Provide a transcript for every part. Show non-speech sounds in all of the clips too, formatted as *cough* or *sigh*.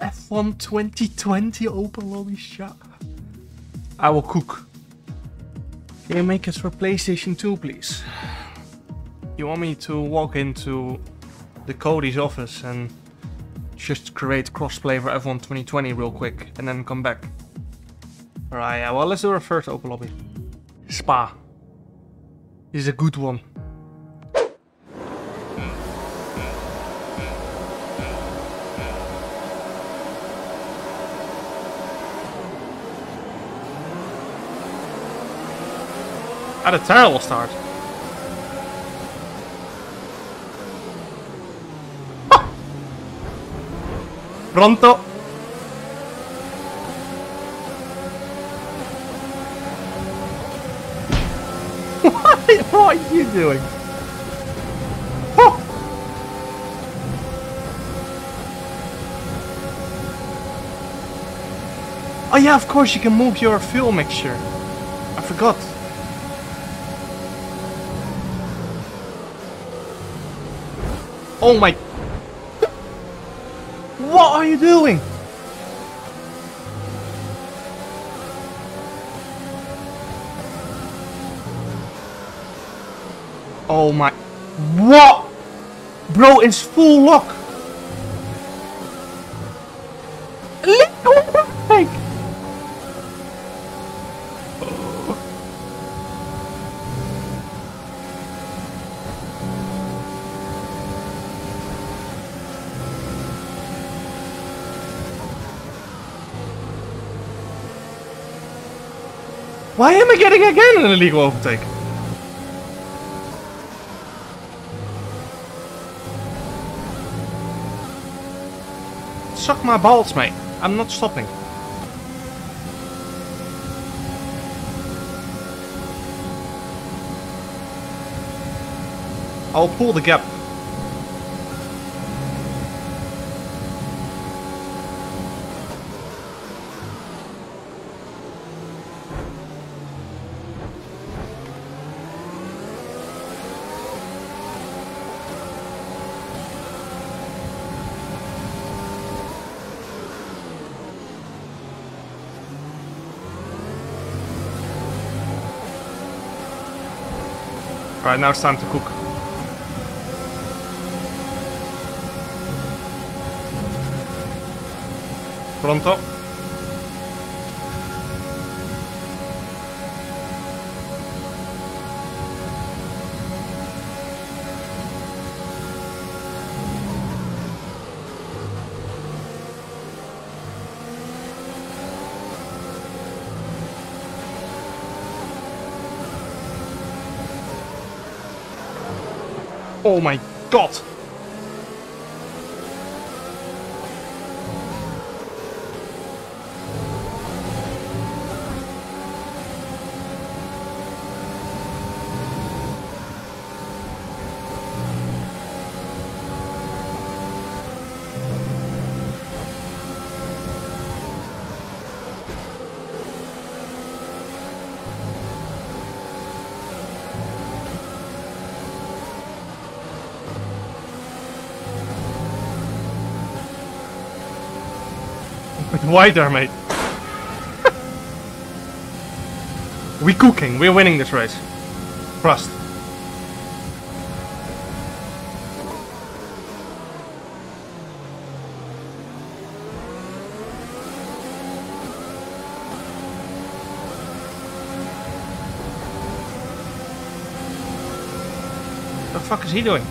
F1 2020 open lobby shop. I will cook. Can you make it for PlayStation 2, please? You want me to walk into the Codies office and just create crossplay for F1 2020 real quick and then come back? Alright, yeah, well, let's do a first open lobby. Spa. This is a good one. Had a terrible start. *laughs* Pronto? what, are you doing? Oh yeah, of course you can move your fuel mixture. I forgot. Oh my... What are you doing? Oh my... What? Bro, it's full lock. Why am I getting again an illegal overtake? Suck my balls, mate. I'm not stopping. I'll pull the gap. Alright, now it's time to cook. Pronto? Oh my god! Why there, mate? *laughs* we cooking. We're winning this race. Trust. What the fuck is he doing?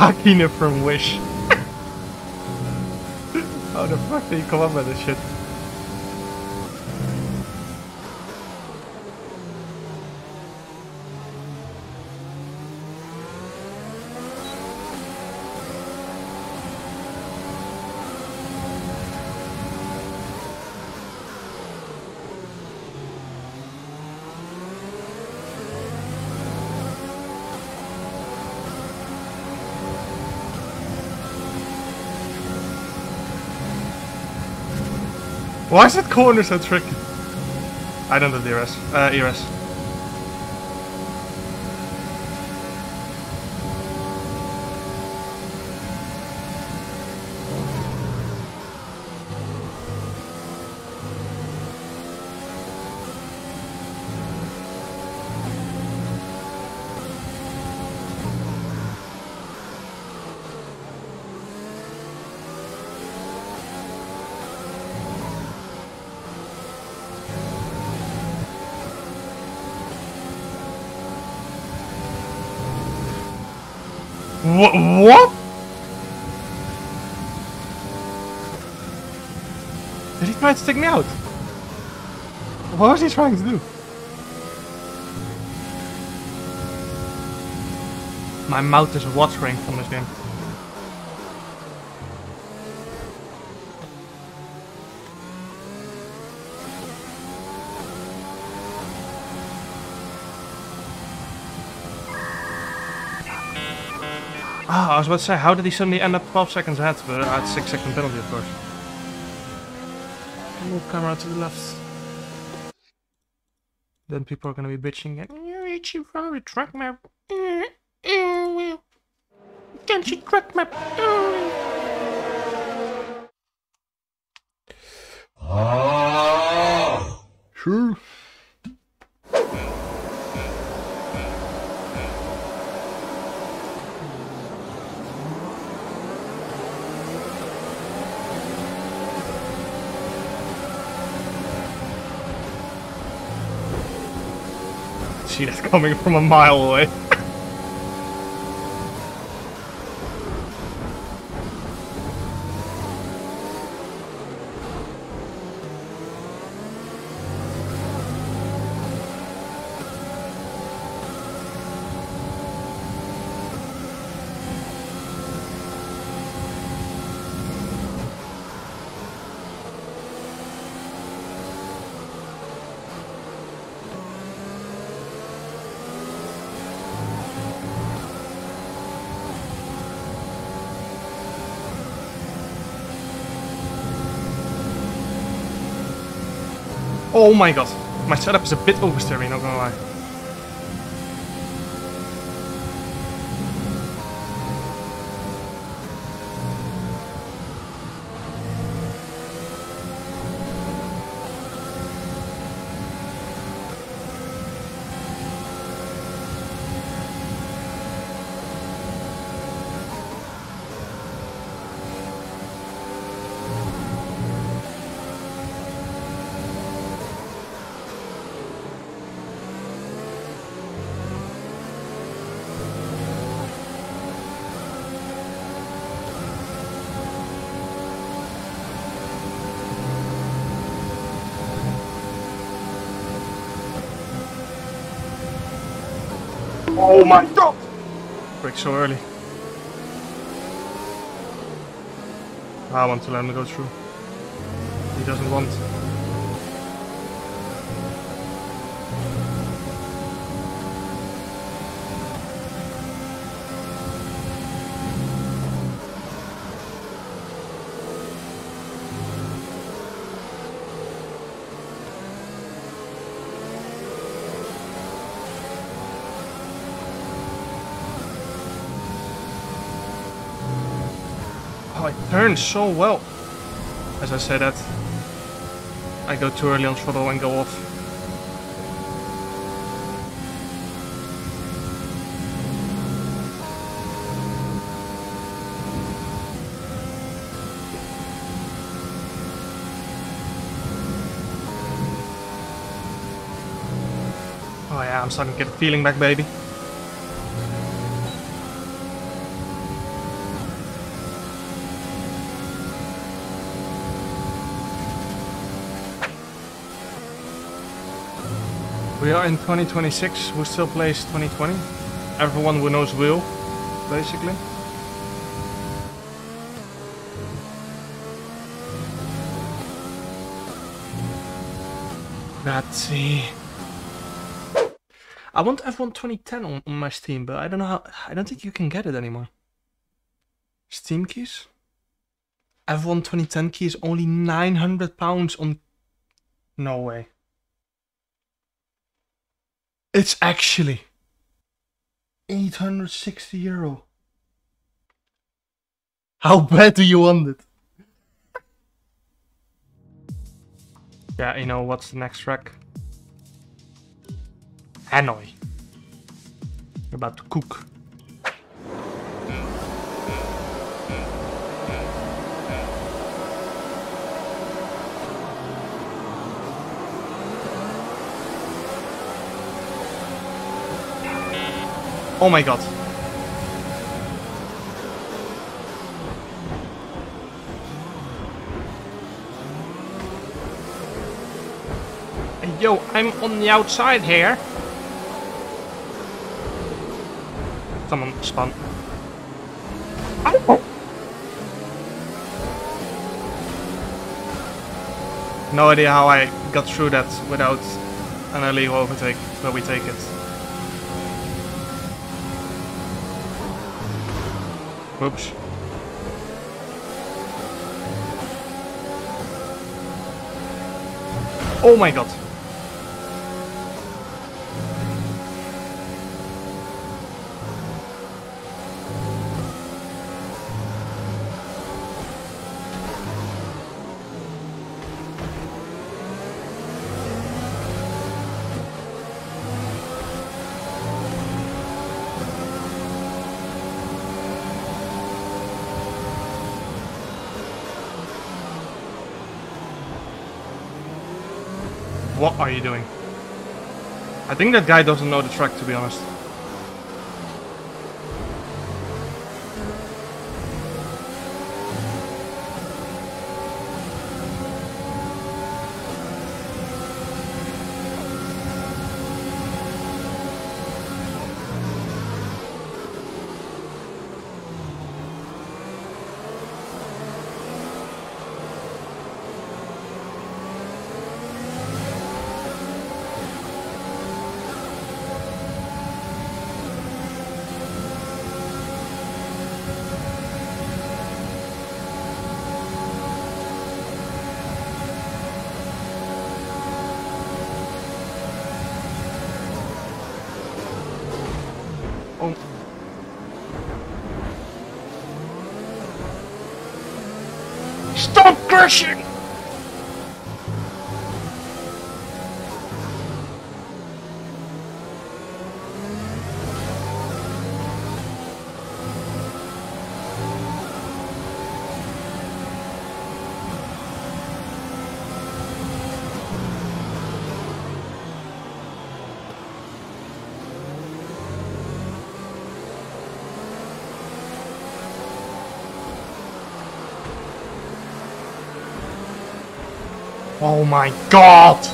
Häkkinen from Wish. *laughs* How the fuck did you come up with this shit? Why is that corner so tricky? I don't have DRS. Uh, ERS. What? What? Did he try to take me out? What was he trying to do? My mouth is watering from this game. Ah, I was about to say, how did he suddenly end up 12 seconds ahead? But I had 6 second penalty, of course. Move camera to the left. Then people are gonna be bitching again. You itchy from the track map. Can't you track map? Sure. See that's coming from a mile away. Oh my god. My setup is a bit oversteery, not gonna lie. Oh my god! Break so early. I want to let him go through. He doesn't want. It turns so well. As I say that, I go too early on throttle and go off. Oh yeah, I'm starting to get the feeling back, baby. We are in 2026, who still plays 2020? Everyone who knows will, basically. Let's see. I want F1 2010 on, on my Steam, but I don't know how. I don't think you can get it anymore. Steam keys? F1 2010 key is only 900 pounds on... No way. It's actually 860 euro. How bad do you want it? yeah, you know what's the next track? Hanoi. We're about to cook. Oh my god. Yo, I'm on the outside here. Someone spun. No idea how I got through that without an illegal overtake, but we take it. Whoops. Oh my god. What are you doing? I think that guy doesn't know the track, to be honest. Stop Oh my god!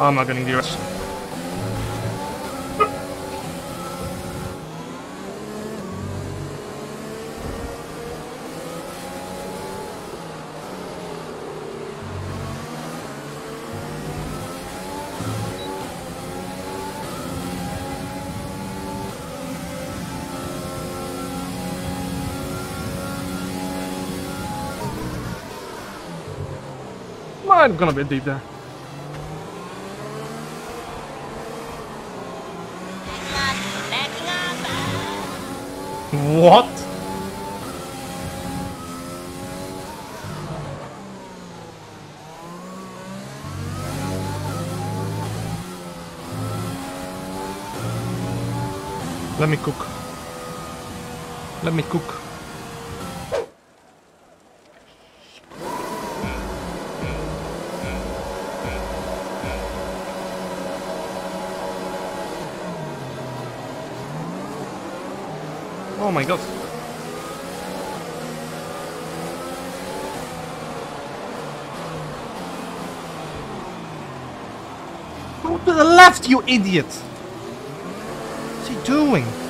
I'm not getting the rest. Might have gone a bit deep there. What? Let me cook. Let me cook. My god. Go to the left, you idiot! What's he doing?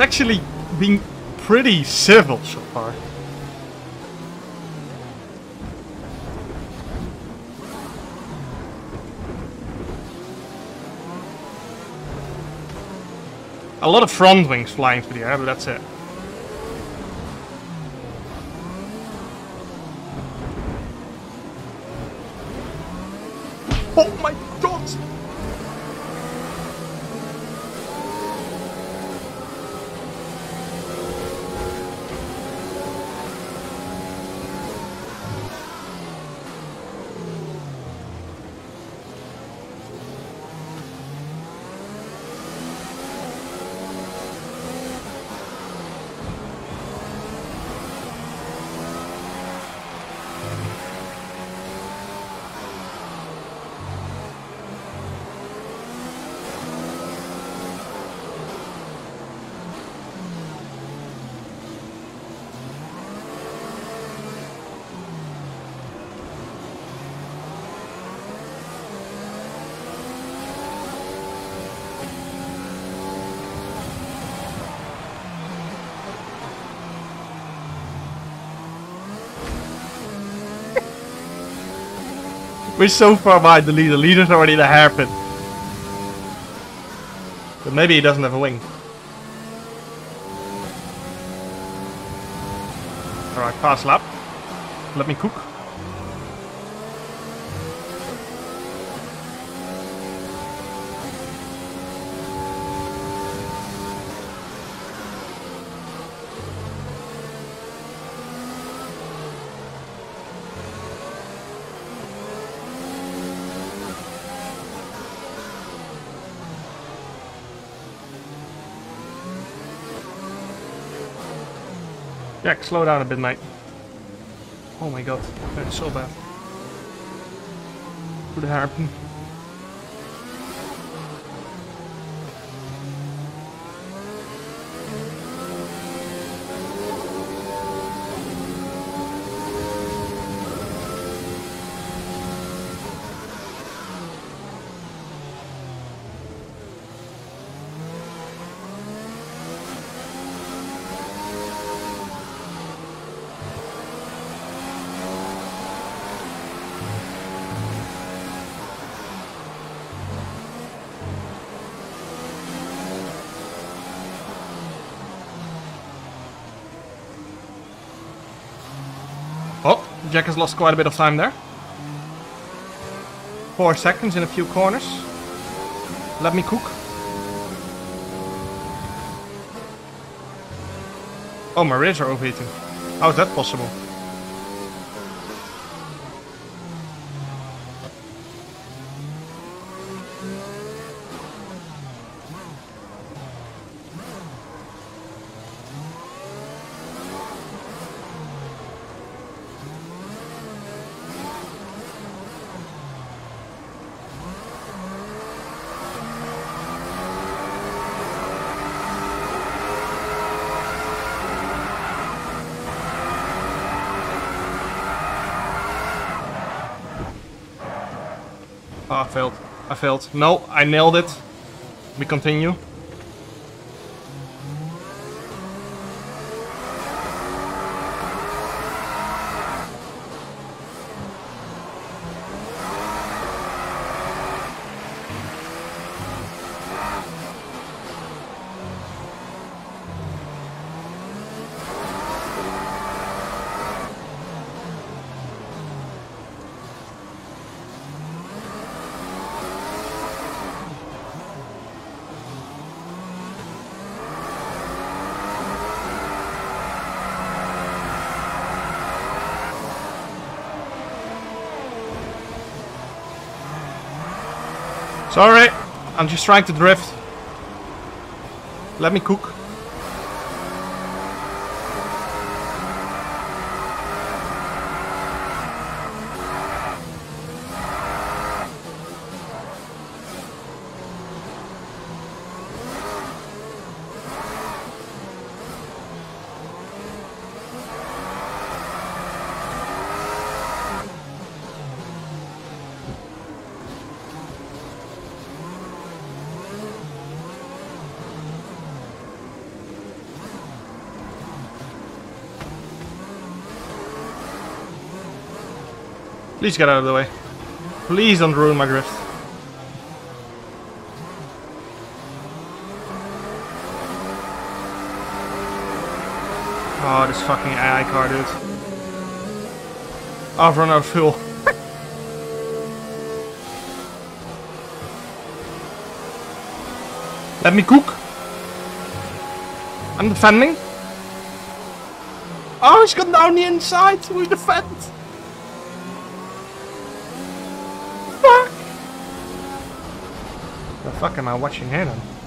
It's actually been pretty civil so far. A lot of front wings flying through the air, but that's it. We're so far behind the leader. Leader's already in a hairpin. But maybe he doesn't have a wing. Alright, pass lap. Let me cook. Jack, slow down a bit, mate. Oh my god, that's so bad. To the Jack has lost quite a bit of time there. Four seconds in a few corners. Let me cook. Oh, my rears are overheating. How is that possible? Oh, I failed. I failed. No, I nailed it. We continue. Sorry, I'm just trying to drift. Let me cook. Please get out of the way. Please don't ruin my drift. Oh, this fucking AI car, dude. I've run out of fuel. *laughs* Let me cook. I'm defending. Oh, he's gone down the inside. We defend. Fuck. The fuck am I watching here